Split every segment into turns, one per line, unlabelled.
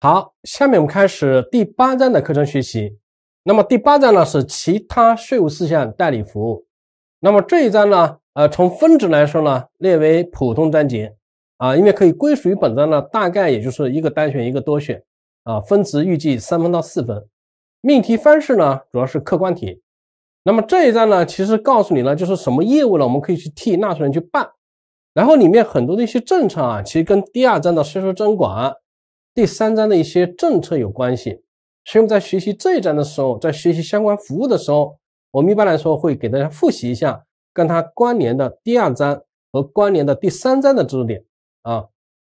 好，下面我们开始第八章的课程学习。那么第八章呢是其他税务事项代理服务。那么这一章呢，呃，从分值来说呢，列为普通章节啊，因为可以归属于本章呢，大概也就是一个单选一个多选啊，分值预计三分到四分。命题方式呢，主要是客观题。那么这一章呢，其实告诉你了，就是什么业务呢，我们可以去替纳税人去办。然后里面很多的一些政策啊，其实跟第二章的税收征管。第三章的一些政策有关系，所以我们在学习这一章的时候，在学习相关服务的时候，我们一般来说会给大家复习一下跟它关联的第二章和关联的第三章的知识点啊。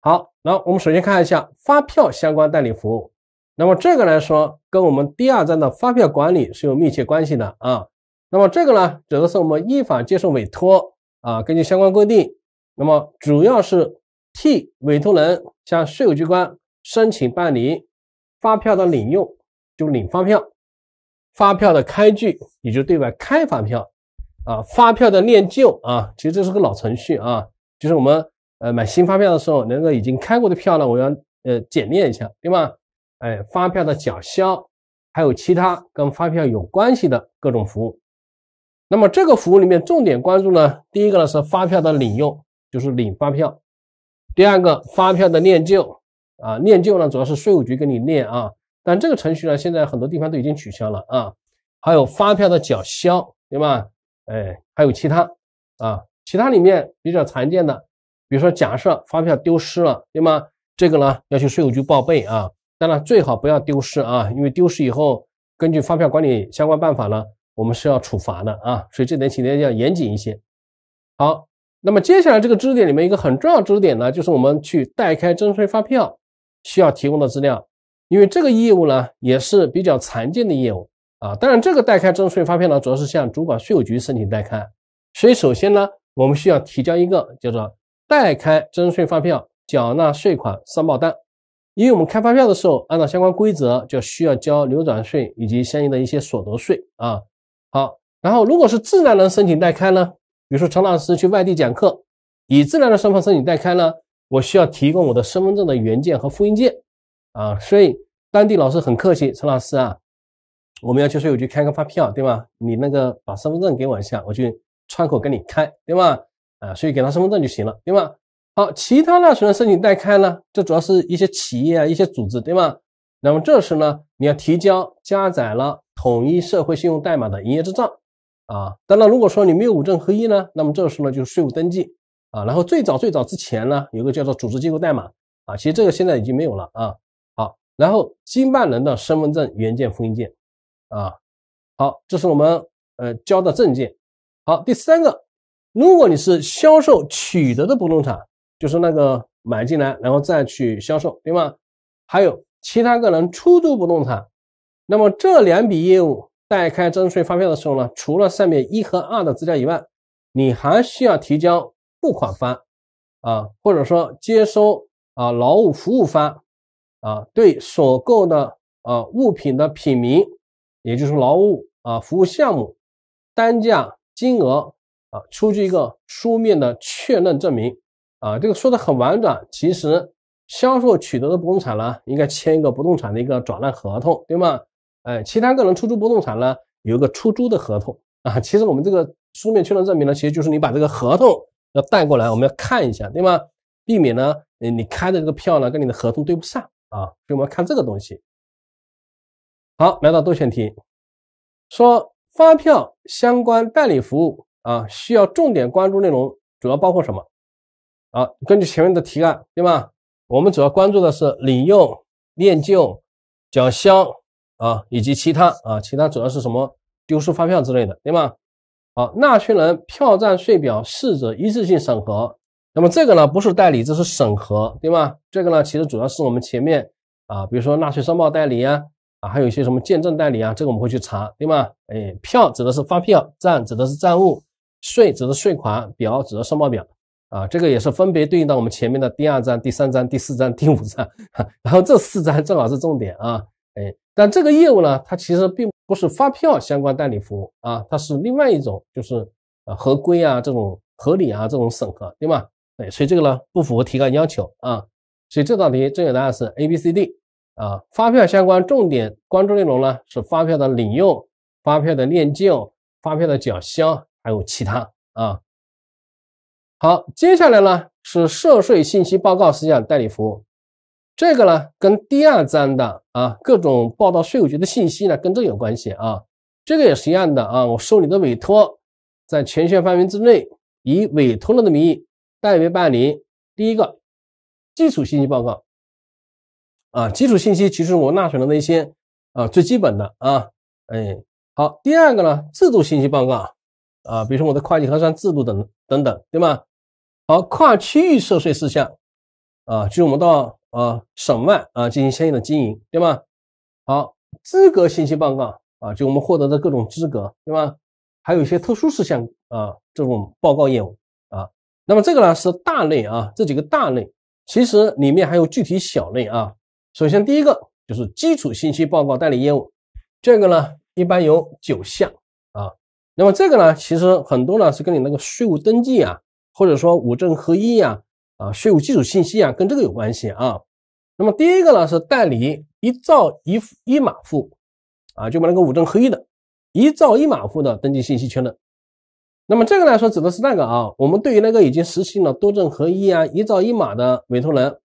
好，那我们首先看一下发票相关代理服务。那么这个来说，跟我们第二章的发票管理是有密切关系的啊。那么这个呢，指的是我们依法接受委托啊，根据相关规定，那么主要是替委托人向税务机关。申请办理发票的领用，就领发票；发票的开具，也就对外开发票啊；发票的念旧啊，其实这是个老程序啊，就是我们呃买新发票的时候，那个已经开过的票呢，我要呃检验一下，对吧？哎，发票的缴销，还有其他跟发票有关系的各种服务。那么这个服务里面重点关注呢，第一个呢是发票的领用，就是领发票；第二个发票的念旧。啊，念旧呢，主要是税务局给你念啊，但这个程序呢，现在很多地方都已经取消了啊。还有发票的缴销，对吧？哎，还有其他啊，其他里面比较常见的，比如说假设发票丢失了，对吗？这个呢要去税务局报备啊，当然最好不要丢失啊，因为丢失以后，根据发票管理相关办法呢，我们是要处罚的啊，所以这点请大家要严谨一些。好，那么接下来这个知识点里面一个很重要知识点呢，就是我们去代开征税发票。需要提供的资料，因为这个业务呢也是比较常见的业务啊。当然，这个代开征税发票呢，主要是向主管税务局申请代开，所以首先呢，我们需要提交一个叫做代开征税发票缴纳税款申报单。因为我们开发票的时候，按照相关规则就需要交流转税以及相应的一些所得税啊。好，然后如果是自然人申请代开呢，比如说陈老师去外地讲课，以自然人身份申请代开呢。我需要提供我的身份证的原件和复印件啊，所以当地老师很客气，陈老师啊，我们要去税务局开个发票，对吧？你那个把身份证给我一下，我去窗口给你开，对吧？啊，所以给他身份证就行了，对吧？好，其他纳税人申请代开呢，这主要是一些企业啊、一些组织，对吧？那么这时呢，你要提交加载了统一社会信用代码的营业执照啊。当然，如果说你没有五证合一呢，那么这时呢就是税务登记。啊，然后最早最早之前呢，有个叫做组织机构代码啊，其实这个现在已经没有了啊。好，然后经办人的身份证原件复印件啊，好，这是我们呃交的证件。好，第三个，如果你是销售取得的不动产，就是那个买进来然后再去销售，对吗？还有其他个人出租不动产，那么这两笔业务代开征税发票的时候呢，除了上面一和二的资料以外，你还需要提交。付款方啊，或者说接收啊劳务服务方啊，对所购的啊物品的品名，也就是劳务啊服务项目单价金额啊，出具一个书面的确认证明啊。这个说的很婉转，其实销售取得的不动产呢，应该签一个不动产的一个转让合同，对吗？哎，其他个人出租不动产呢，有一个出租的合同啊。其实我们这个书面确认证明呢，其实就是你把这个合同。要带过来，我们要看一下，对吗？避免呢，你你开的这个票呢跟你的合同对不上啊，所以我们要看这个东西。好，来到多选题，说发票相关代理服务啊，需要重点关注内容主要包括什么？啊，根据前面的提案，对吧？我们主要关注的是领用、念旧、缴销啊，以及其他啊，其他主要是什么丢失发票之类的，对吗？好，纳税人票占税表四者一次性审核，那么这个呢不是代理，这是审核，对吧？这个呢其实主要是我们前面啊，比如说纳税申报代理啊，啊还有一些什么见证代理啊，这个我们会去查，对吧？哎，票指的是发票，账指的是账务，税指的是税款，表指的申报表啊，这个也是分别对应到我们前面的第二章、第三章、第四章、第五章，然后这四章正好是重点啊，哎，但这个业务呢，它其实并。不是发票相关代理服务啊，它是另外一种，就是呃合规啊这种合理啊这种审核，对吧？对，所以这个呢不符合提纲要求啊，所以这道题正确答案是 A、B、C、D 啊，发票相关重点关注内容呢是发票的领用、发票的念旧、发票的缴销，还有其他啊。好，接下来呢是涉税信息报告事项代理服务，这个呢跟第二章的啊各种报到税务局的信息呢跟这有关系啊。这个也是一样的啊，我受你的委托，在权限范围之内，以委托人的名义代为办理。第一个基础信息报告啊，基础信息其实我纳税人的那些啊最基本的啊，哎，好。第二个呢，制度信息报告啊，比如说我的会计核算制度等等等，对吗？好，跨区域涉税事项啊，就是我们到啊省外啊进行相应的经营，对吗？好，资格信息报告啊，就我们获得的各种资格，对吧？还有一些特殊事项啊，这种报告业务啊。那么这个呢是大类啊，这几个大类，其实里面还有具体小类啊。首先第一个就是基础信息报告代理业务，这个呢一般有九项啊。那么这个呢，其实很多呢是跟你那个税务登记啊。或者说五证合一呀，啊税务基础信息啊，跟这个有关系啊。那么第一个呢是代理一照一一码付，啊，就把那个五证合一的，一照一码付的登记信息确认。那么这个来说指的是那个啊，我们对于那个已经实行了多证合一啊、一照一码的委托人，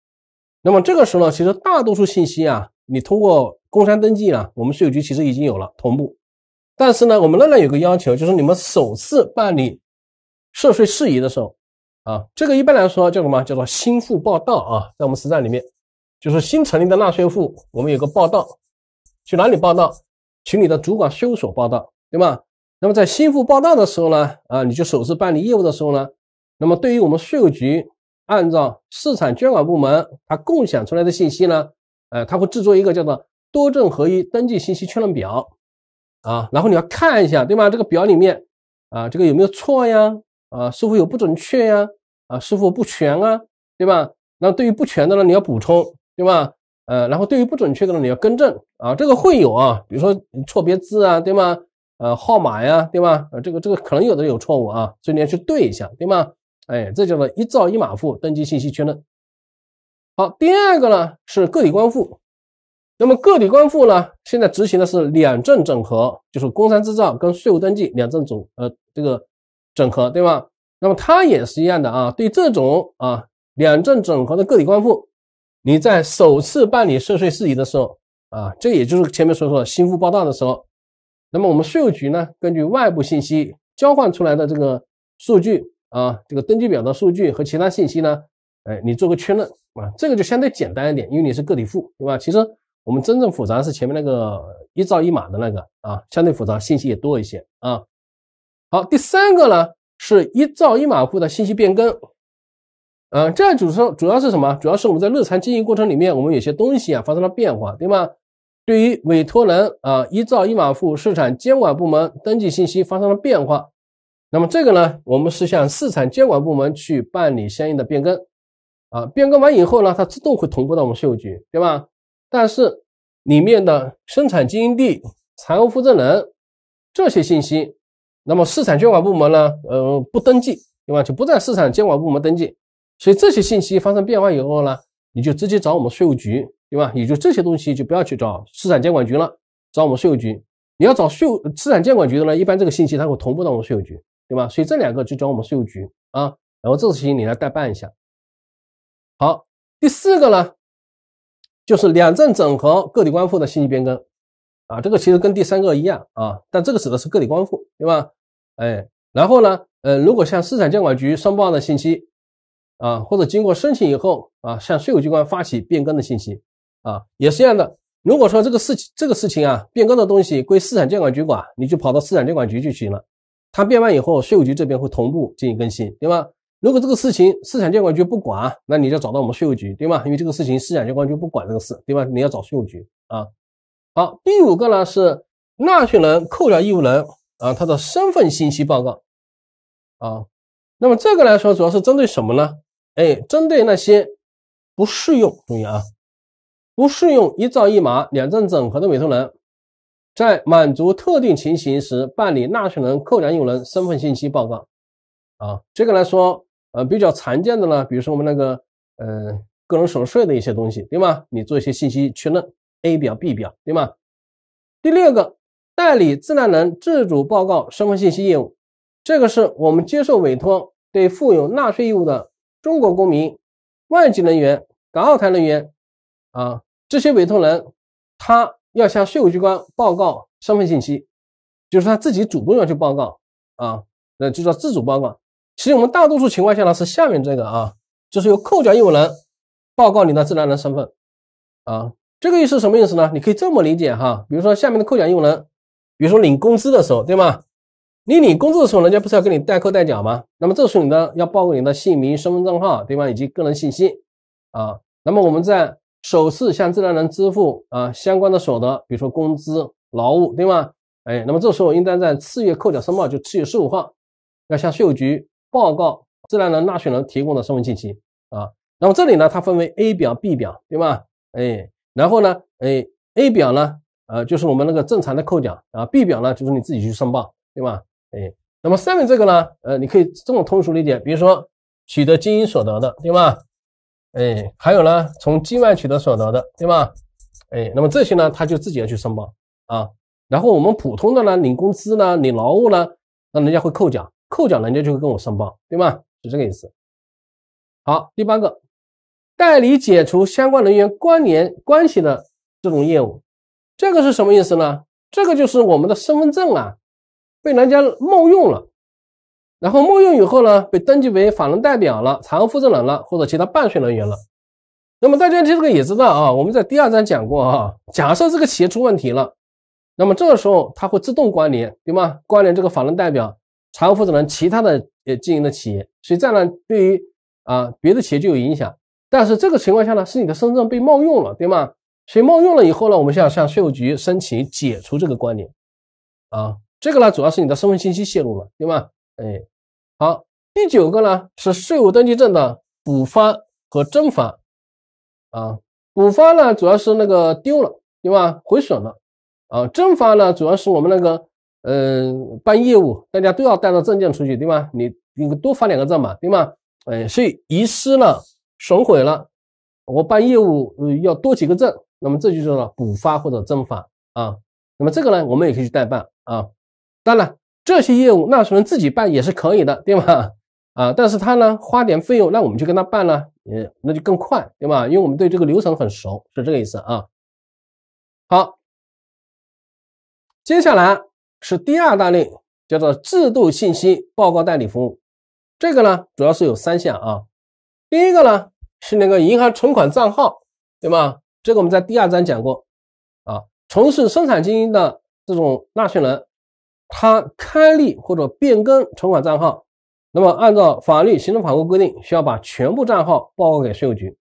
那么这个时候呢，其实大多数信息啊，你通过工商登记啊，我们税务局其实已经有了同步。但是呢，我们仍然有个要求，就是你们首次办理涉税事宜的时候。啊，这个一般来说叫什么？叫做新户报到啊，在我们实战里面，就是新成立的纳税户，我们有个报到，去哪里报到？去你的主管税务所报到，对吧？那么在新户报到的时候呢，啊，你就首次办理业务的时候呢，那么对于我们税务局按照市场监管部门它共享出来的信息呢，呃，它会制作一个叫做多证合一登记信息确认表啊，然后你要看一下，对吧？这个表里面啊，这个有没有错呀？啊，是否有不准确呀？啊，是否不全啊？对吧？那对于不全的呢，你要补充，对吧？呃，然后对于不准确的呢，你要更正啊。这个会有啊，比如说错别字啊，对吗？呃，号码呀，对吧？呃，这个这个可能有的有错误啊，所以你要去对一下，对吗？哎，这叫做一照一码付登记信息确认。好，第二个呢是个体官复，那么个体官复呢，现在执行的是两证整合，就是工商执照跟税务登记两证总呃这个。整合对吧？那么它也是一样的啊。对这种啊两证整合的个体官复，你在首次办理涉税事宜的时候啊，这也就是前面所说的新户报到的时候，那么我们税务局呢，根据外部信息交换出来的这个数据啊，这个登记表的数据和其他信息呢，哎，你做个确认啊，这个就相对简单一点，因为你是个体户，对吧？其实我们真正复杂是前面那个一照一码的那个啊，相对复杂，信息也多一些啊。好，第三个呢是一照一码付的信息变更，嗯，这主要主要是什么？主要是我们在日常经营过程里面，我们有些东西啊发生了变化，对吗？对于委托人啊，一照一码付市场监管部门登记信息发生了变化，那么这个呢，我们是向市场监管部门去办理相应的变更，啊，变更完以后呢，它自动会同步到我们税务局，对吧？但是里面的生产经营地、财务负责人这些信息。那么市场监管部门呢，呃，不登记，对吧？就不在市场监管部门登记，所以这些信息发生变化以后呢，你就直接找我们税务局，对吧？也就这些东西就不要去找市场监管局了，找我们税务局。你要找税务市场监管局的呢，一般这个信息它会同步到我们税务局，对吧？所以这两个就找我们税务局啊，然后这个事情你来代办一下。好，第四个呢，就是两证整合个体官复的信息变更。啊，这个其实跟第三个一样啊，但这个指的是个体官复，对吧？哎，然后呢，呃，如果向市场监管局申报的信息啊，或者经过申请以后啊，向税务机关发起变更的信息啊，也是一样的。如果说这个事情这个事情啊，变更的东西归市场监管局管，你就跑到市场监管局就行了。他变完以后，税务局这边会同步进行更新，对吧？如果这个事情市场监管局不管，那你就找到我们税务局，对吧？因为这个事情市场监管局不管这个事，对吧？你要找税务局啊。好，第五个呢是纳税人扣缴义务人啊，他的身份信息报告啊。那么这个来说，主要是针对什么呢？哎，针对那些不适用，注意啊，不适用一照一码两证整合的委托人，在满足特定情形时办理纳税人扣缴义务人身份信息报告啊。这个来说，呃，比较常见的呢，比如说我们那个呃个人所得税的一些东西，对吗？你做一些信息确认 A 表、B 表，对吗？第六个，代理自然人自主报告身份信息业务，这个是我们接受委托对负有纳税义务的中国公民、外籍人员、港澳台人员啊这些委托人，他要向税务机关报告身份信息，就是他自己主动要去报告啊，那就叫自主报告。其实我们大多数情况下呢是下面这个啊，就是由扣缴义务人报告你的自然人身份啊。这个意思什么意思呢？你可以这么理解哈，比如说下面的扣缴义务人，比如说领工资的时候，对吗？你领工资的时候，人家不是要给你代扣代缴吗？那么这时候你呢要报告你的姓名、身份证号，对吧？以及个人信息啊。那么我们在首次向自然人支付啊相关的所得，比如说工资、劳务，对吗？哎，那么这时候应当在次月扣缴申报，就次月十五号，要向税务局报告自然人纳税人提供的身份信息啊。那么这里呢，它分为 A 表、B 表，对吧？哎。然后呢，哎，A 表呢，呃，就是我们那个正常的扣缴啊，B 表呢，就是你自己去申报，对吧？哎，那么上面这个呢，呃，你可以这么通俗理解，比如说取得经营所得的，对吧？哎，还有呢，从境外取得所得的，对吧？哎，那么这些呢，他就自己要去申报啊。然后我们普通的呢，领工资呢，领劳务呢，那人家会扣缴，扣缴人家就会跟我申报，对吧？是这个意思。好，第八个。代理解除相关人员关联关系的这种业务，这个是什么意思呢？这个就是我们的身份证啊，被人家冒用了，然后冒用以后呢，被登记为法人代表了、财务负责人了，或者其他办税人员了。那么大家这个也知道啊，我们在第二章讲过啊，假设这个企业出问题了，那么这个时候它会自动关联，对吗？关联这个法人代表、财务负责人、其他的呃经营的企业，所以这样呢，对于啊别的企业就有影响。但是这个情况下呢，是你的身份证被冒用了，对吗？所以冒用了以后呢，我们需要向税务局申请解除这个关联啊。这个呢，主要是你的身份信息泄露了，对吗？哎，好，第九个呢是税务登记证的补发和增发啊。补发呢，主要是那个丢了，对吧？毁损了啊。增发呢，主要是我们那个嗯办业务，大家都要带着证件出去，对吧？你你多发两个证嘛，对吗？哎，所以遗失了。损毁了，我办业务呃要多几个证，那么这就是了补发或者增发啊。那么这个呢，我们也可以去代办啊。当然，这些业务纳税人自己办也是可以的，对吧？啊，但是他呢花点费用，那我们就跟他办了，呃，那就更快，对吧？因为我们对这个流程很熟，是这个意思啊。好，接下来是第二大类，叫做制度信息报告代理服务。这个呢，主要是有三项啊。第一个呢是那个银行存款账号，对吗？这个我们在第二章讲过啊。从事生产经营的这种纳税人，他开立或者变更存款账号，那么按照法律、行政法规规定，需要把全部账号报告给税务局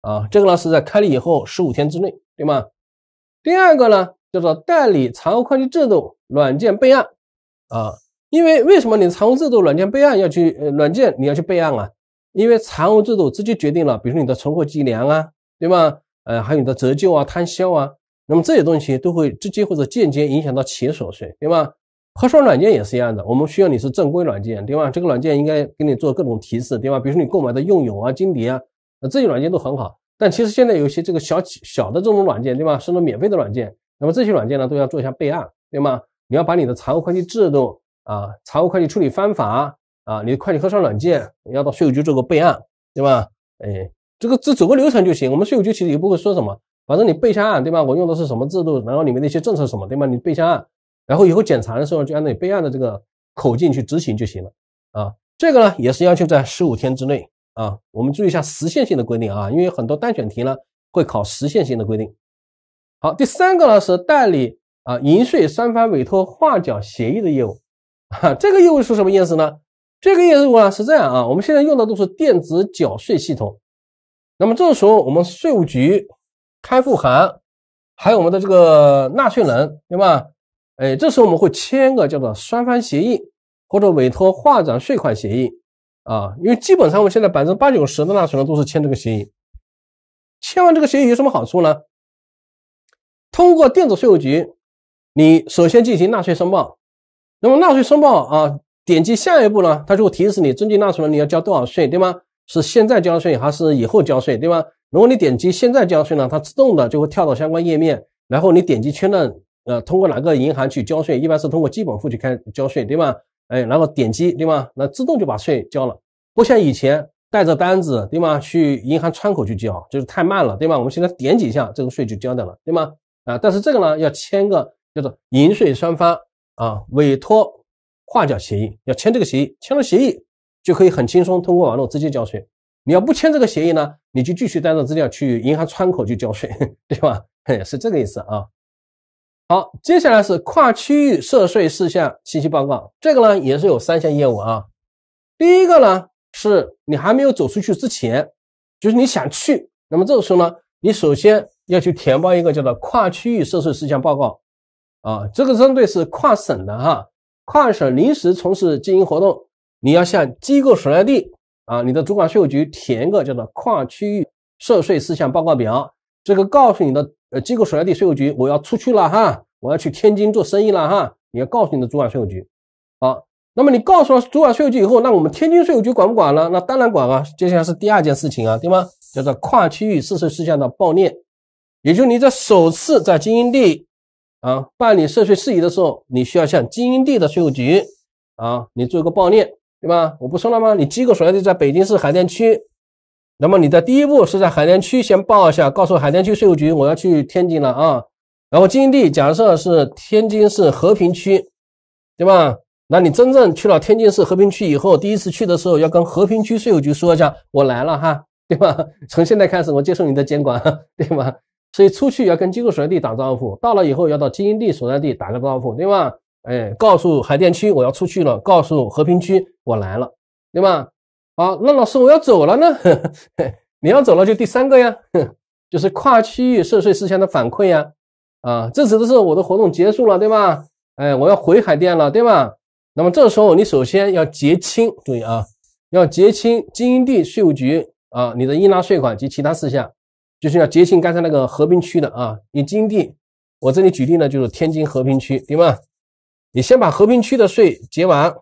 啊。这个呢是在开立以后十五天之内，对吗？第二个呢叫做代理财务会计制度软件备案啊。因为为什么你财务制度软件备案要去软件你要去备案啊？因为财务制度直接决定了，比如说你的存货计量啊，对吧？呃，还有你的折旧啊、摊销啊，那么这些东西都会直接或者间接影响到企业所税，对吧？核算软件也是一样的，我们需要你是正规软件，对吧？这个软件应该给你做各种提示，对吧？比如说你购买的用友啊、金蝶啊，那这些软件都很好。但其实现在有一些这个小小的这种软件，对吧？甚至免费的软件，那么这些软件呢都要做一下备案，对吗？你要把你的财务会计制度啊、财务会计处理方法。啊，你的会计核算软件要到税务局做个备案，对吧？哎，这个这走个流程就行。我们税务局其实也不会说什么，反正你备下案，对吧？我用的是什么制度，然后里面的一些政策什么，对吧？你备下案，然后以后检查的时候就按照你备案的这个口径去执行就行了。啊，这个呢也是要求在十五天之内啊。我们注意一下实现性的规定啊，因为很多单选题呢会考实现性的规定。好，第三个呢是代理啊，银税三方委托划缴协议的业务。哈，这个业务是什么意思呢？这个业务啊是这样啊，我们现在用的都是电子缴税系统。那么这个时候，我们税务局开户函，还有我们的这个纳税人，对吧？哎，这时候我们会签个叫做双方协议或者委托划转税款协议啊。因为基本上我们现在百分之八九十的纳税人都是签这个协议。签完这个协议有什么好处呢？通过电子税务局，你首先进行纳税申报，那么纳税申报啊。点击下一步呢，它就会提示你，征集纳税人你要交多少税，对吗？是现在交税还是以后交税，对吗？如果你点击现在交税呢，它自动的就会跳到相关页面，然后你点击确认，呃，通过哪个银行去交税，一般是通过基本户去开交税，对吧？哎，然后点击，对吧？那自动就把税交了，不像以前带着单子，对吗？去银行窗口去交，就是太慢了，对吧？我们现在点几下，这个税就交掉了，对吗？啊，但是这个呢，要签个叫做银税双方啊委托划缴协议，要签这个协议，签了协议就可以很轻松通过网络直接交税。你要不签这个协议呢，你就继续带着资料去银行窗口去交税，对吧？是这个意思啊。好，接下来是跨区域涉税事项信息报告，这个呢也是有三项业务啊。第一个呢是你还没有走出去之前，就是你想去，那么这个时候呢，你首先要去填报一个叫做跨区域涉税事项报告啊，这个针对是跨省的哈，跨省临时从事经营活动，你要向机构所在地啊，你的主管税务局填一个叫做跨区域涉税事项报告表，这个告诉你的。呃，机构所在地税务局，我要出去了哈，我要去天津做生意了哈，你要告诉你的主管税务局。好，那么你告诉了主管税务局以后，那我们天津税务局管不管呢？那当然管啊。接下来是第二件事情啊，对吗？叫做跨区域涉税事项的报念，也就你在首次在经营地啊办理涉税事宜的时候，你需要向经营地的税务局啊，你做一个报念，对吧？我不说了吗？你机构所在地在北京市海淀区。那么你的第一步是在海淀区先报一下，告诉海淀区税务局我要去天津了啊。然后经营地假设是天津市和平区，对吧？那你真正去了天津市和平区以后，第一次去的时候要跟和平区税务局说一下，我来了哈，对吧？从现在开始我接受你的监管，对吧？所以出去要跟机构所在地打招呼，到了以后要到经营地所在地打个招呼，对吧？哎，告诉海淀区我要出去了，告诉和平区我来了，对吧？好，那老师我要走了呢？你要走了就第三个呀，就是跨区域涉税事项的反馈呀。啊，这指的是我的活动结束了，对吧？哎，我要回海淀了，对吧？那么这时候你首先要结清，注意啊，要结清经营地税务局啊你的应纳税款及其他事项，就是要结清刚才那个和平区的啊。你金地，我这里举例呢就是天津和平区，对吧？你先把和平区的税结完。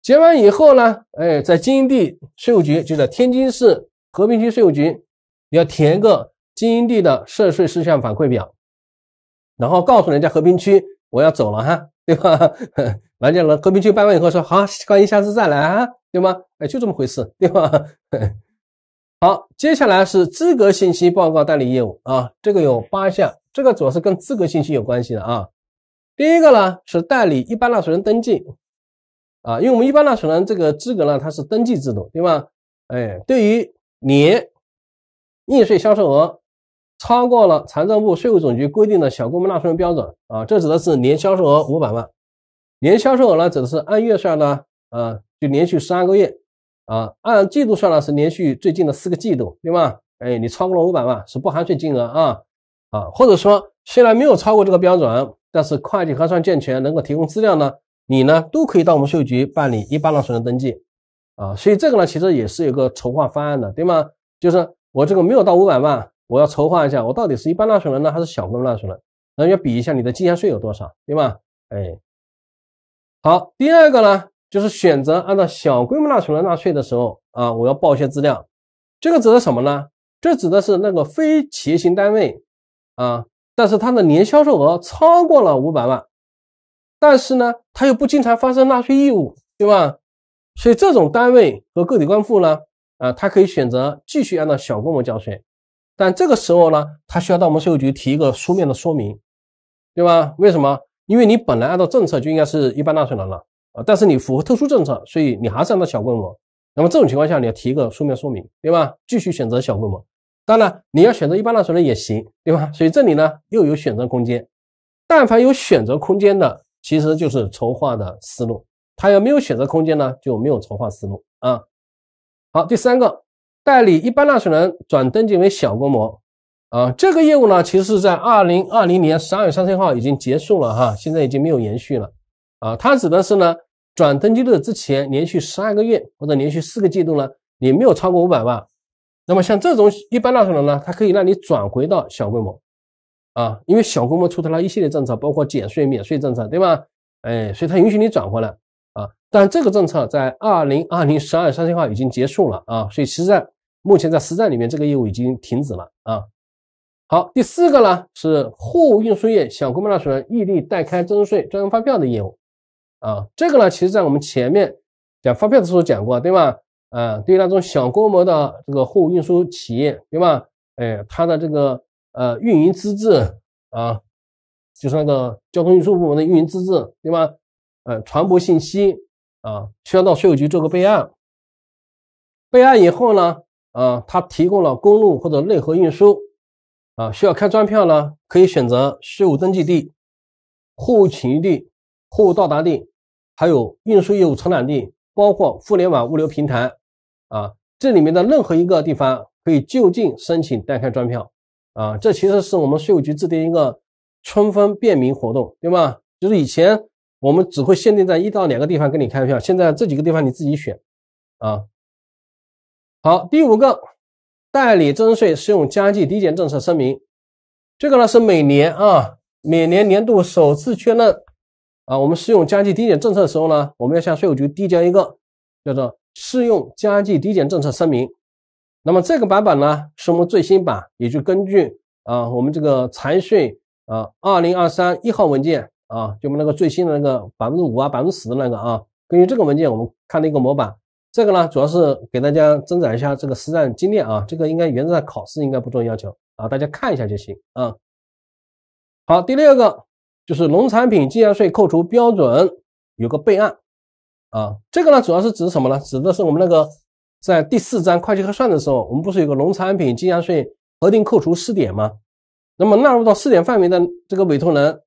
结完以后呢，哎，在金地税务局，就在天津市和平区税务局，你要填个金地的涉税事项反馈表，然后告诉人家和平区我要走了哈，对吧？人家和平区办完以后说好，欢迎下次再来啊，对吗？哎，就这么回事，对吧？好，接下来是资格信息报告代理业务啊，这个有八项，这个主要是跟资格信息有关系的啊。第一个呢是代理一般纳税人登记。啊，因为我们一般纳税人这个资格呢，它是登记制度，对吧？哎，对于年应税销售额超过了财政部税务总局规定的小规模纳税人标准啊，这指的是年销售额五百万，年销售额呢指的是按月算呢，啊，就连续十二个月啊，按季度算呢是连续最近的四个季度，对吧？哎，你超过了五百万是不含税金额啊啊，或者说虽然没有超过这个标准，但是会计核算健全，能够提供资料呢。你呢都可以到我们税务局办理一般纳税人登记啊，所以这个呢其实也是有个筹划方案的，对吗？就是我这个没有到五百万，我要筹划一下，我到底是一般纳税人呢还是小规模纳税人？那要比一下你的计项税有多少，对吧？哎，好，第二个呢就是选择按照小规模纳税人纳税的时候啊，我要报一些资料，这个指的什么呢？这指的是那个非企业型单位啊，但是它的年销售额超过了五百万。但是呢，他又不经常发生纳税义务，对吧？所以这种单位和个体官户呢，啊，他可以选择继续按照小规模交税，但这个时候呢，他需要到我们税务局提一个书面的说明，对吧？为什么？因为你本来按照政策就应该是一般纳税人了啊，但是你符合特殊政策，所以你还是按照小规模。那么这种情况下，你要提一个书面说明，对吧？继续选择小规模。当然，你要选择一般纳税人也行，对吧？所以这里呢又有选择空间。但凡有选择空间的。其实就是筹划的思路，他要没有选择空间呢，就没有筹划思路啊。好，第三个，代理一般纳税人转登记为小规模啊，这个业务呢，其实是在二零二零年十二月三十号已经结束了哈，现在已经没有延续了啊。它指的是呢，转登记日之前连续十二个月或者连续四个季度呢，你没有超过五百万，那么像这种一般纳税人呢，它可以让你转回到小规模。啊，因为小规模出台了一系列政策，包括减税、免税政策，对吧？哎，所以它允许你转回来啊。但这个政策在二零二零十二月三十号已经结束了啊，所以实在目前在实战里面这个业务已经停止了啊。好，第四个呢是货物运输业小规模纳税人异地代开增值税专用发票的业务啊。这个呢，其实在我们前面讲发票的时候讲过，对吧？啊，对于那种小规模的这个货物运输企业，对吧？哎，它的这个呃运营资质啊，就是那个交通运输部门的运营资质，对吧？呃，船舶信息啊，需要到税务局做个备案。备案以后呢，啊，他提供了公路或者内河运输。啊，需要开专票呢，可以选择税务登记地、货物起运地、货物到达地，还有运输业务承揽地，包括互联网物流平台。啊，这里面的任何一个地方可以就近申请代开专票。啊，这其实是我们税务局制定一个充分便民活动，对吧？就是以前我们只会限定在一到两个地方给你开票，现在这几个地方你自己选。啊，好，第五个。代理征税适用加计抵减政策声明，这个呢是每年啊，每年年度首次确认啊，我们适用加计抵减政策的时候呢，我们要向税务局递交一个叫做适用加计抵减政策声明。那么这个版本呢是我们最新版，也就根据啊我们这个财税啊二零二三一号文件啊，就我们那个最新的那个百分之五啊百分之十的那个啊，根据这个文件我们看了一个模板。这个呢，主要是给大家增长一下这个实战经验啊。这个应该原则上考试应该不做要求啊，大家看一下就行啊。好，第六个就是农产品计价税扣除标准有个备案啊。这个呢，主要是指什么呢？指的是我们那个在第四章会计核算的时候，我们不是有个农产品计价税核定扣除试点吗？那么纳入到试点范围的这个委托人，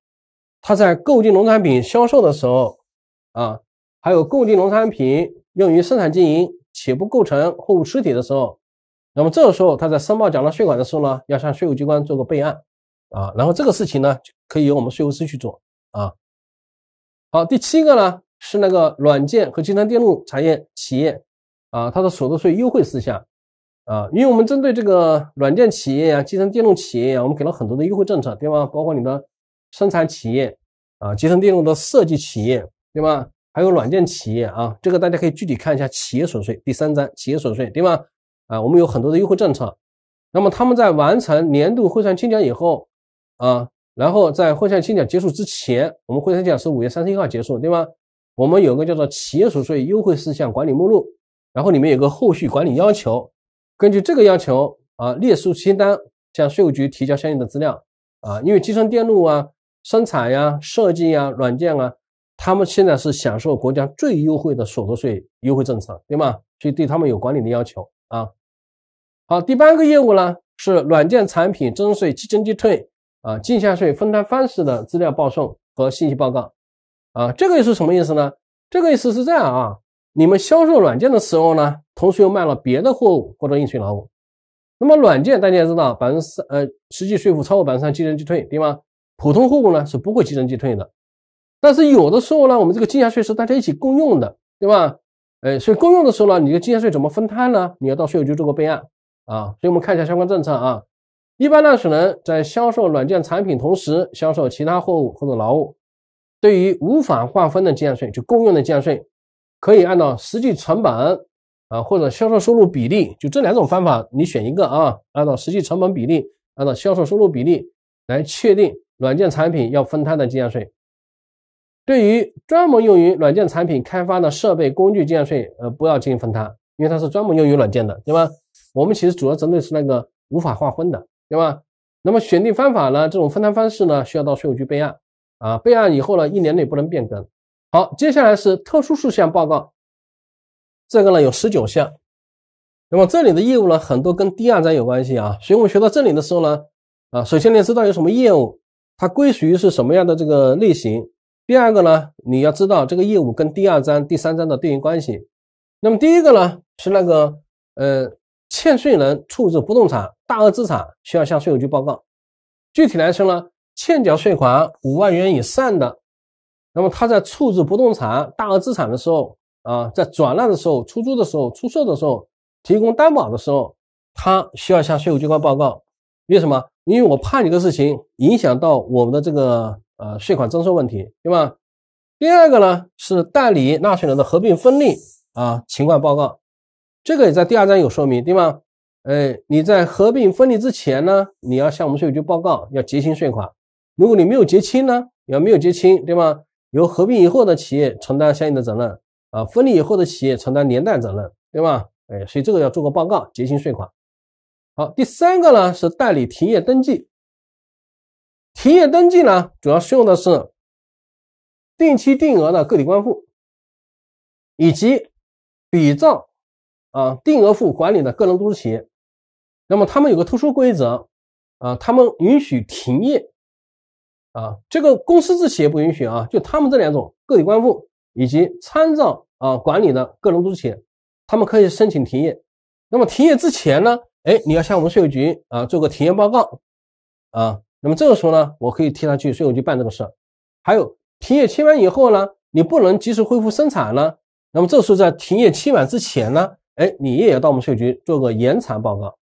他在购进农产品销售的时候啊，还有购进农产品。用于生产经营且不构成货物实体的时候，那么这个时候他在申报缴纳税款的时候呢，要向税务机关做个备案啊，然后这个事情呢可以由我们税务师去做啊。好，第七个呢是那个软件和集成电路产业企业啊，它的所得税优惠事项啊，因为我们针对这个软件企业呀、集成电路企业呀，我们给了很多的优惠政策，对吧？包括你的生产企业啊、集成电路的设计企业，对吧？还有软件企业啊，这个大家可以具体看一下企业所得税第三章企业所得税，对吗？啊，我们有很多的优惠政策。那么他们在完成年度汇算清缴以后啊，然后在汇算清缴结束之前，我们汇算清缴是五月三十一号结束，对吗？我们有个叫做企业所得税优惠事项管理目录，然后里面有个后续管理要求，根据这个要求啊，列出清单向税务局提交相应的资料啊，因为集成电路啊、生产呀、设计呀、软件啊。他们现在是享受国家最优惠的所得税优惠政策，对吗？所以对他们有管理的要求啊。好，第八个业务呢是软件产品征税即征即退啊，进项税分摊方式的资料报送和信息报告啊。这个又是什么意思呢？这个意思是这样啊，你们销售软件的时候呢，同时又卖了别的货物或者应税劳务，那么软件大家也知道，百分之三呃实际税负超过百分之三即征即退，对吗？普通货物呢是不会即征即退的。但是有的时候呢，我们这个进项税是大家一起共用的，对吧？哎，所以共用的时候呢，你的进项税怎么分摊呢？你要到税务局做个备案啊。所以我们看一下相关政策啊。一般纳税人在销售软件产品同时销售其他货物或者劳务，对于无法划分的进项税，就共用的进项税，可以按照实际成本啊或者销售收入比例，就这两种方法你选一个啊，按照实际成本比例，按照销售收入比例来确定软件产品要分摊的进项税。对于专门用于软件产品开发的设备工具，进项税呃不要进行分摊，因为它是专门用于软件的，对吧？我们其实主要针对是那个无法划分的，对吧？那么选定方法呢？这种分摊方式呢，需要到税务局备案啊，备案以后呢，一年内不能变更。好，接下来是特殊事项报告，这个呢有十九项。那么这里的业务呢，很多跟第二章有关系啊，所以我们学到这里的时候呢，啊，首先你知道有什么业务，它归属于是什么样的这个类型。第二个呢，你要知道这个业务跟第二章、第三章的对应关系。那么第一个呢，是那个呃，欠税人处置不动产大额资产需要向税务局报告。具体来说呢，欠缴税款五万元以上的，那么他在处置不动产大额资产的时候啊，在转让的时候、出租的时候、出售的时候、提供担保的时候，他需要向税务机关报告。为什么？因为我怕你个事情影响到我们的这个。呃，税款征收问题，对吧？第二个呢是代理纳税人的合并分立啊情况报告，这个也在第二章有说明，对吗？哎，你在合并分离之前呢，你要向我们税务局报告要结清税款。如果你没有结清呢，要没有结清，对吗？由合并以后的企业承担相应的责任啊，分离以后的企业承担连带责任，对吧？哎，所以这个要做个报告，结清税款。好，第三个呢是代理停业登记。停业登记呢，主要适用的是定期定额的个体关户，以及比照啊定额户管理的个人独资企业。那么他们有个特殊规则啊，他们允许停业啊，这个公司制企业不允许啊，就他们这两种个体关户以及参照啊管理的个人独资企业，他们可以申请停业。那么停业之前呢，哎，你要向我们税务局啊做个停业报告啊。那么这个时候呢，我可以替他去税务局办这个事。还有停业期完以后呢，你不能及时恢复生产呢，那么这时候在停业期满之前呢，哎，你也要到我们税务局做个延产报告。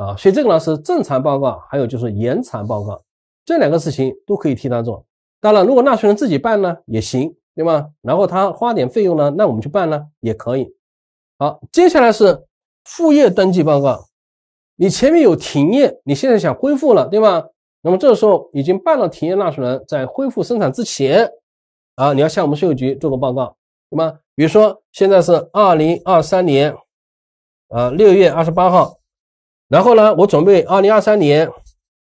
啊，所以这个呢是正常报告，还有就是延产报告，这两个事情都可以替他做。当然，如果纳税人自己办呢也行，对吧？然后他花点费用呢，那我们去办呢也可以。好，接下来是副业登记报告。你前面有停业，你现在想恢复了，对吧？那么这个时候已经办了停业纳税人，在恢复生产之前啊，你要向我们税务局做个报告，对吗？比如说现在是二零二三年啊六月二十八号。然后呢，我准备二零二三年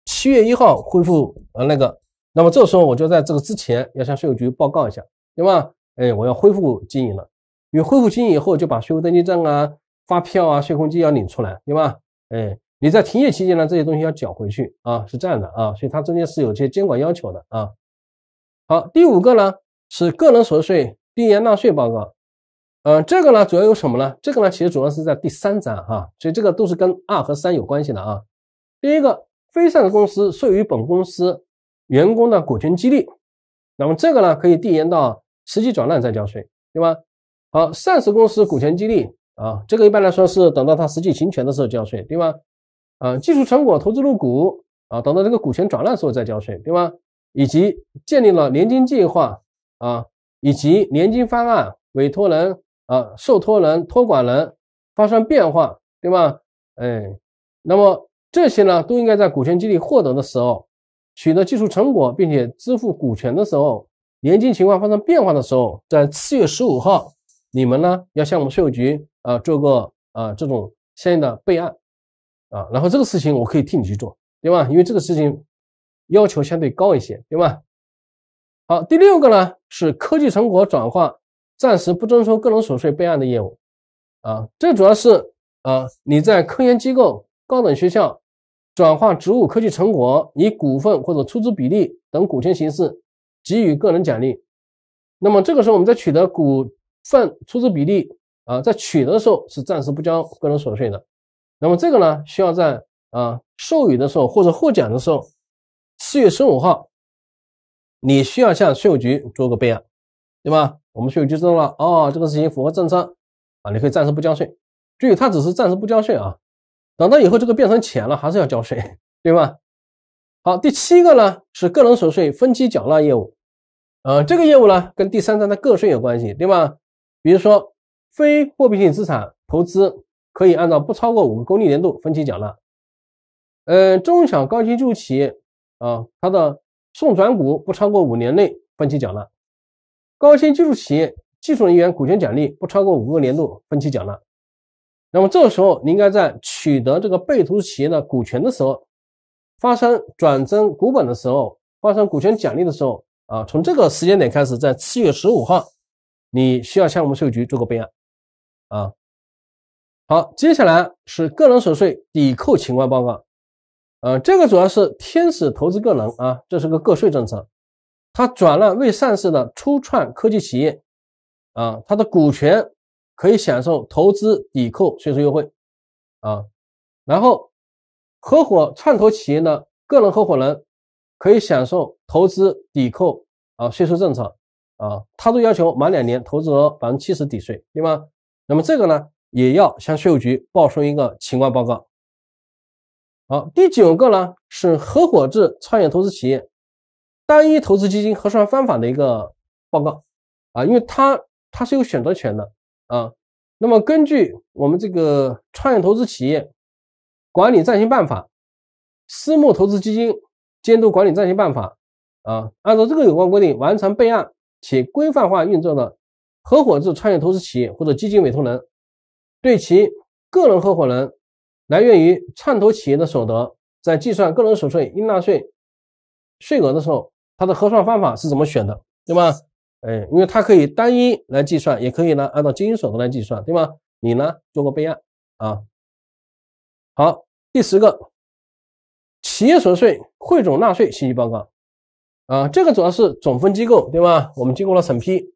七月一号恢复呃那个，那么这时候我就在这个之前要向税务局报告一下，对吧？哎，我要恢复经营了，因为恢复经营以后就把税务登记证啊、发票啊、税控机要领出来，对吧？哎，你在停业期间呢，这些东西要缴回去啊，是这样的啊，所以它中间是有些监管要求的啊。好，第五个呢是个人所得税递延纳税报告。嗯，这个呢，主要有什么呢？这个呢，其实主要是在第三章哈，所以这个都是跟二和三有关系的啊。第一个，非上市公司授予本公司员工的股权激励，那么这个呢，可以递延到实际转让再交税，对吧？好，上市公司股权激励啊，这个一般来说是等到它实际行权的时候交税，对吧？啊，技术成果投资入股啊，等到这个股权转让时候再交税，对吧？以及建立了年金计划啊，以及年金方案委托人。啊，受托人、托管人发生变化，对吧？哎，那么这些呢，都应该在股权激励获得的时候，取得技术成果，并且支付股权的时候，年金情况发生变化的时候，在四月十五号，你们呢要向我们税务局啊做个啊这种相应的备案啊，然后这个事情我可以替你去做，对吧？因为这个事情要求相对高一些，对吧？好，第六个呢是科技成果转化。暂时不征收个人所得税备案的业务，啊，这主要是啊，你在科研机构、高等学校转化植物科技成果，以股份或者出资比例等股权形式给予个人奖励。那么这个时候我们在取得股份出资比例啊，在取得的时候是暂时不交个人所得税的。那么这个呢，需要在啊授予的时候或者获奖的时候，四月十五号，你需要向税务局做个备案，对吧？我们税务局知道了哦，这个事情符合政策啊，你可以暂时不交税。注意，它只是暂时不交税啊，等到以后这个变成钱了，还是要交税，对吧？好，第七个呢是个人所得税分期缴纳业务，呃，这个业务呢跟第三章的个税有关系，对吧？比如说非货币性资产投资可以按照不超过五个公历年度分期缴纳，呃，中小高新技术企业啊，它的送转股不超过五年内分期缴纳。高新技术企业技术人员股权奖励不超过五个年度分期缴纳，那么这个时候你应该在取得这个被投资企业的股权的时候，发生转增股本的时候，发生股权奖励的时候啊，从这个时间点开始，在七月十五号，你需要向我们税务局做个备案啊。好，接下来是个人所得税抵扣情况报告，呃，这个主要是天使投资个人啊，这是个个税政策。它转让未上市的初创科技企业，啊，它的股权可以享受投资抵扣税收优惠，啊，然后合伙创投企业呢个人合伙人可以享受投资抵扣啊税收政策，啊，它都要求满两年投资额百分之七十抵税，对吗？那么这个呢，也要向税务局报送一个情况报告。好，第九个呢是合伙制创业投资企业。单一投资基金核算方法的一个报告啊，因为它它是有选择权的啊。那么根据我们这个创业投资企业管理暂行办法》《私募投资基金监督管理暂行办法》啊，按照这个有关规定完成备案且规范化运作的合伙制创业投资企业或者基金委托人，对其个人合伙人来源于创投企业的所得，在计算个人所得税应纳税税额的时候，它的核算方法是怎么选的，对吧？哎，因为它可以单一来计算，也可以呢按照经营所得来计算，对吗？你呢做过备案啊？好，第十个，企业所得税汇总纳税信息报告啊，这个主要是总分机构，对吧？我们经过了审批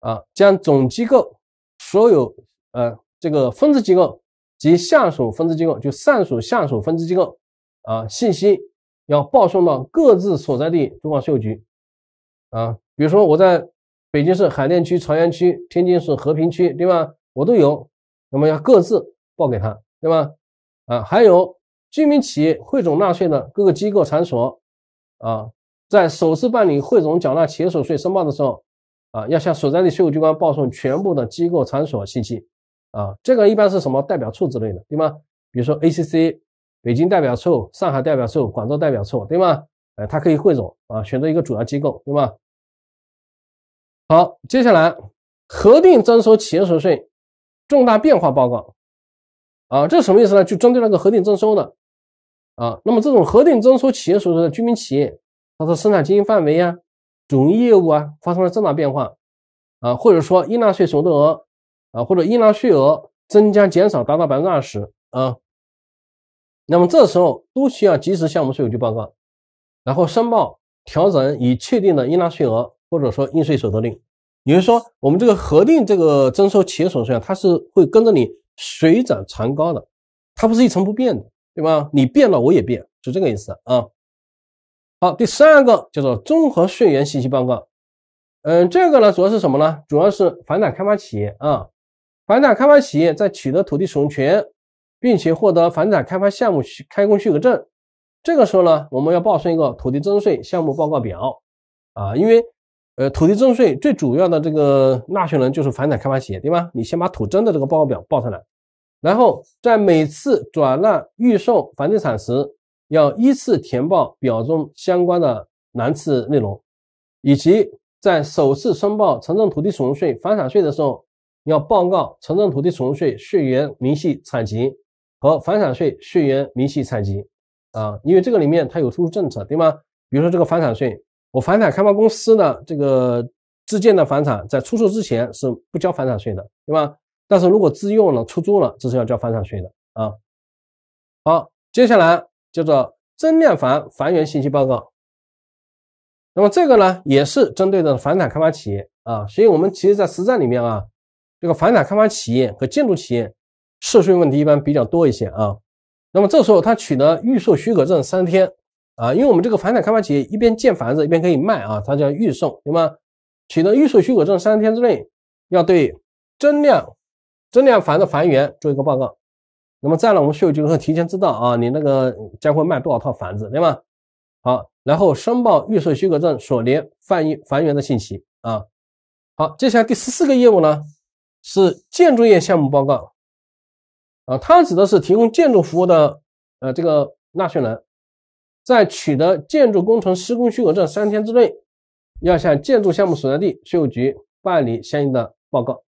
啊，将总机构所有呃这个分支机构及下属分支机构，就上属下属分支机构啊信息要报送到各自所在地主管税务局啊。比如说我在北京市海淀区、朝阳区、天津市和平区，对吧？我都有，那么要各自报给他，对吧？啊，还有居民企业汇总纳税的各个机构场所，啊，在首次办理汇总缴纳企业所得税申报的时候，啊，要向所在地税务机关报送全部的机构场所信息，啊，这个一般是什么代表处之类的，对吗？比如说 ACC 北京代表处、上海代表处、广州代表处，对吗？哎，它可以汇总啊，选择一个主要机构，对吧？好，接下来核定征收企业所得税重大变化报告啊，这什么意思呢？就针对那个核定征收的啊。那么这种核定征收企业所得税的居民企业，它的生产经营范围呀、总业务啊发生了重大变化啊，或者说应纳税所得额啊或者应纳税额增加减少达到百分之二十啊，那么这时候都需要及时向我们税务局报告，然后申报调整已确定的应纳税额。或者说应税所得令，也就是说，我们这个核定这个征收企业所得税啊，它是会跟着你水涨船高的，它不是一成不变的，对吧？你变了，我也变，是这个意思啊。好，第十二个叫做综合税源信息报告。嗯，这个呢，主要是什么呢？主要是房产开发企业啊，房产开发企业在取得土地使用权，并且获得房产开发项目开工许可证，这个时候呢，我们要报送一个土地增税项目报告表啊，因为。呃，土地增税最主要的这个纳税人就是房产开发企业，对吧？你先把土增的这个报告表报上来，然后在每次转让预售房地产时，要依次填报表中相关的栏次内容，以及在首次申报城镇土地使用税房产税的时候，要报告城镇土地使用税税源明细采集和房产税税源明细采集啊，因为这个里面它有特殊政策，对吗？比如说这个房产税。我房产开发公司的这个自建的房产，在出售之前是不交房产税的，对吧？但是如果自用了、出租了，这是要交房产税的啊。好，接下来叫做增量房房源信息报告。那么这个呢，也是针对的房产开发企业啊，所以我们其实在实战里面啊，这个房产开发企业和建筑企业涉税问题一般比较多一些啊。那么这时候他取得预售许可证三天。啊，因为我们这个房产开发企业一边建房子一边可以卖啊，它叫预售，对吗？取得预售许可证三天之内，要对增量增量房的房源做一个报告。那么这样呢，我们税务局会提前知道啊，你那个将会卖多少套房子，对吗？好，然后申报预售许可证所连房房源的信息啊。好，接下来第十四个业务呢是建筑业项目报告啊，它指的是提供建筑服务的呃这个纳税人。在取得建筑工程施工许可证三天之内，要向建筑项目所在地税务局办理相应的报告。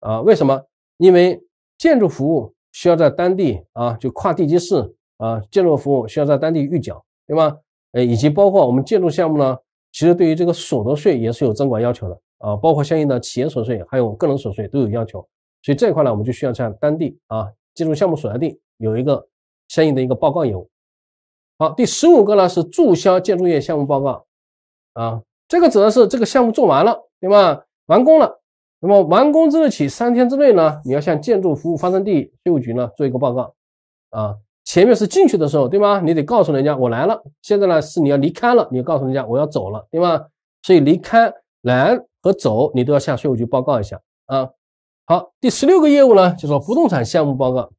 啊，为什么？因为建筑服务需要在当地啊，就跨地级市啊，建筑服务需要在当地预缴，对吧？呃，以及包括我们建筑项目呢，其实对于这个所得税也是有征管要求的啊，包括相应的企业所得税还有个人所得税都有要求。所以这一块呢，我们就需要向当地啊，建筑项目所在地有一个相应的一个报告业务。好，第十五个呢是注销建筑业项目报告，啊，这个指的是这个项目做完了，对吧？完工了，那么完工之日起三天之内呢，你要向建筑服务发生地税务局呢做一个报告，啊，前面是进去的时候，对吗？你得告诉人家我来了，现在呢是你要离开了，你要告诉人家我要走了，对吧？所以离开来和走你都要向税务局报告一下，啊，好，第十六个业务呢，就说不动产项目报告。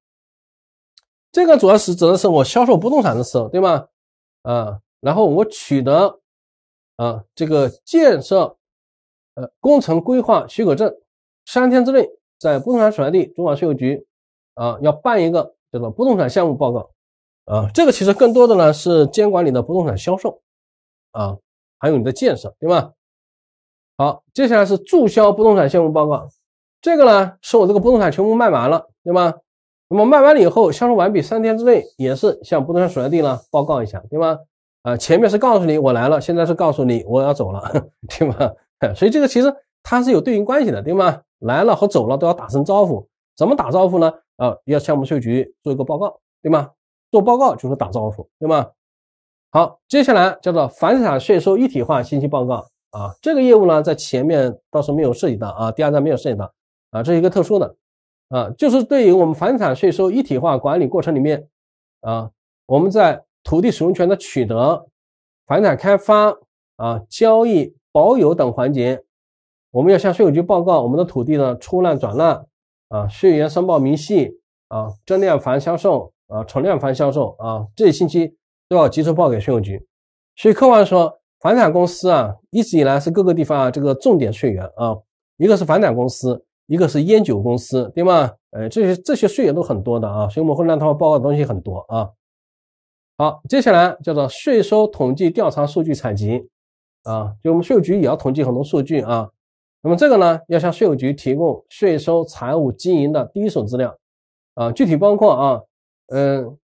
这个主要是指的是我销售不动产的时候，对吗？啊，然后我取得啊这个建设呃工程规划许可证，三天之内在不动产所在地主管税务局啊要办一个叫做不动产项目报告啊，这个其实更多的呢是监管你的不动产销售啊，还有你的建设，对吧？好，接下来是注销不动产项目报告，这个呢是我这个不动产全部卖完了，对吧？那么卖完了以后，销售完毕三天之内也是向不动产所在地呢报告一下，对吧？啊，前面是告诉你我来了，现在是告诉你我要走了，对吧？所以这个其实它是有对应关系的，对吗？来了和走了都要打声招呼，怎么打招呼呢？啊，要向我们税务局做一个报告，对吗？做报告就是打招呼，对吗？好，接下来叫做房产税收一体化信息报告啊，这个业务呢在前面倒是没有涉及到啊，第二站没有涉及到啊，这是一个特殊的。啊，就是对于我们房产税收一体化管理过程里面，啊，我们在土地使用权的取得、房产开发、啊交易、保有等环节，我们要向税务局报告我们的土地的出让、转让，啊，税源申报明细，啊，增量房销售，啊，存量房销售，啊，这些信息都要及时报给税务局。所以客观说，房产公司啊，一直以来是各个地方啊这个重点税源啊，一个是房产公司。一个是烟酒公司，对吗？哎，这些这些税也都很多的啊，所以我们会让他们报告的东西很多啊。好，接下来叫做税收统计调查数据采集啊，就我们税务局也要统计很多数据啊。那么这个呢，要向税务局提供税收财务经营的第一手资料啊，具体包括啊，嗯，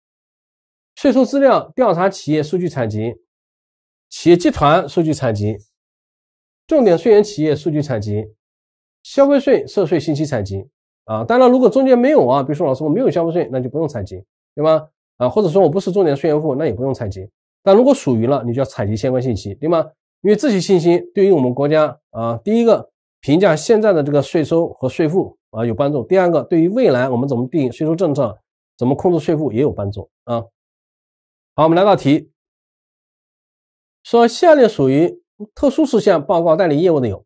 税收资料调查企业数据采集、企业集团数据采集、重点税源企业数据采集。消费税涉税信息采集啊，当然如果中间没有啊，比如说老师我没有消费税，那就不用采集，对吧？啊，或者说我不是重点税源户，那也不用采集。但如果属于了，你就要采集相关信息，对吗？因为这些信息对于我们国家啊，第一个评价现在的这个税收和税负啊有帮助；第二个，对于未来我们怎么定税收政策、怎么控制税负也有帮助啊。好，我们来到题，说下列属于特殊事项报告代理业务的有。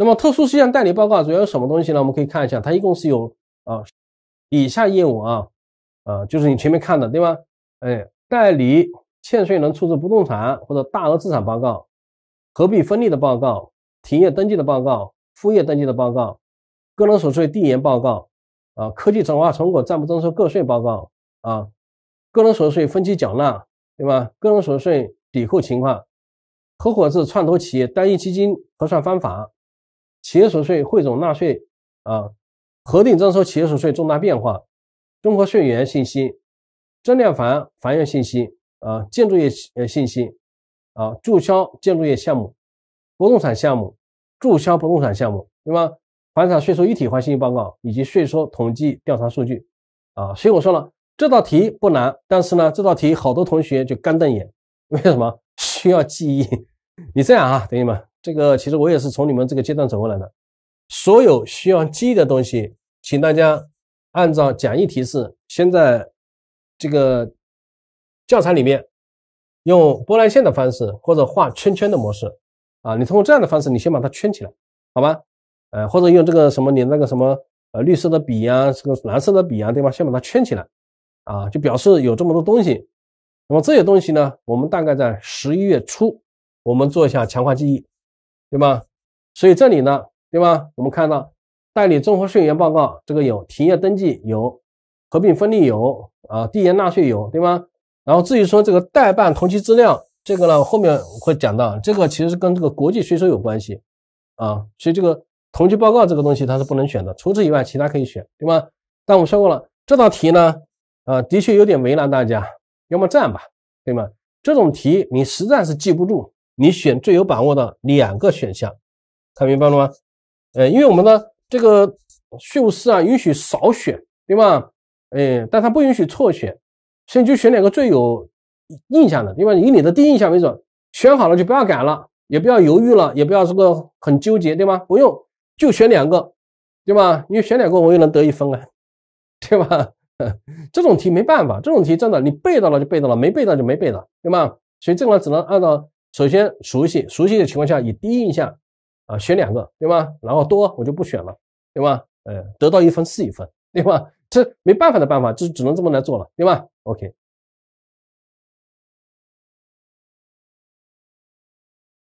那么特殊事项代理报告主要有什么东西呢？我们可以看一下，它一共是有啊以下业务啊，啊就是你前面看的对吧？哎，代理欠税人处置不动产或者大额资产报告，合并分立的报告，停业登记的报告，复业登记的报告，个人所得税递延报告啊，科技转化成果暂不征收个税报告啊，个人所得税分期缴纳对吧？个人所得税抵扣情况，合伙制创投企业单一基金核算方法。企业所得税汇总纳税啊，核定征收企业所得税重大变化，综合税源信息，增量房房源信息啊，建筑业呃信息啊，注销建筑业项目，不动产项目，注销不动产项目，对吧？房产税收一体化信息报告以及税收统计调查数据啊，所以我说了，这道题不难，但是呢，这道题好多同学就干瞪眼，为什么？需要记忆。你这样啊，同学们。这个其实我也是从你们这个阶段走过来的，所有需要记忆的东西，请大家按照讲义提示，先在这个教材里面用波浪线的方式或者画圈圈的模式啊，你通过这样的方式，你先把它圈起来，好吧？呃，或者用这个什么你那个什么呃绿色的笔呀，这个蓝色的笔啊，对吧？先把它圈起来啊，就表示有这么多东西。那么这些东西呢，我们大概在十一月初，我们做一下强化记忆。对吧？所以这里呢，对吧？我们看到代理综合税源报告，这个有停业登记有，合并分立有啊，递延纳税有，对吗？然后至于说这个代办同期资料，这个呢后面我会讲到，这个其实是跟这个国际税收有关系啊，所以这个同期报告这个东西它是不能选的，除此以外其他可以选，对吗？但我们说过了，这道题呢，啊，的确有点为难大家，要么这样吧，对吗？这种题你实在是记不住。你选最有把握的两个选项，看明白了吗？呃，因为我们的这个税务师啊，允许少选，对吧？哎，但他不允许错选，所以你就选两个最有印象的，对吧？以你的第一印象为准，选好了就不要改了，也不要犹豫了，也不要这个很纠结，对吧？不用，就选两个，对吧？因为选两个我又能得一分啊，对吧？这种题没办法，这种题真的你背到了就背到了，没背到就没背到，对吧？所以这个只能按照。首先熟悉，熟悉的情况下，以第一印象啊选两个，对吧？然后多我就不选了，对吧？呃，得到一分是一分，对吧？这没办法的办法，就只能这么来做了，对吧？OK。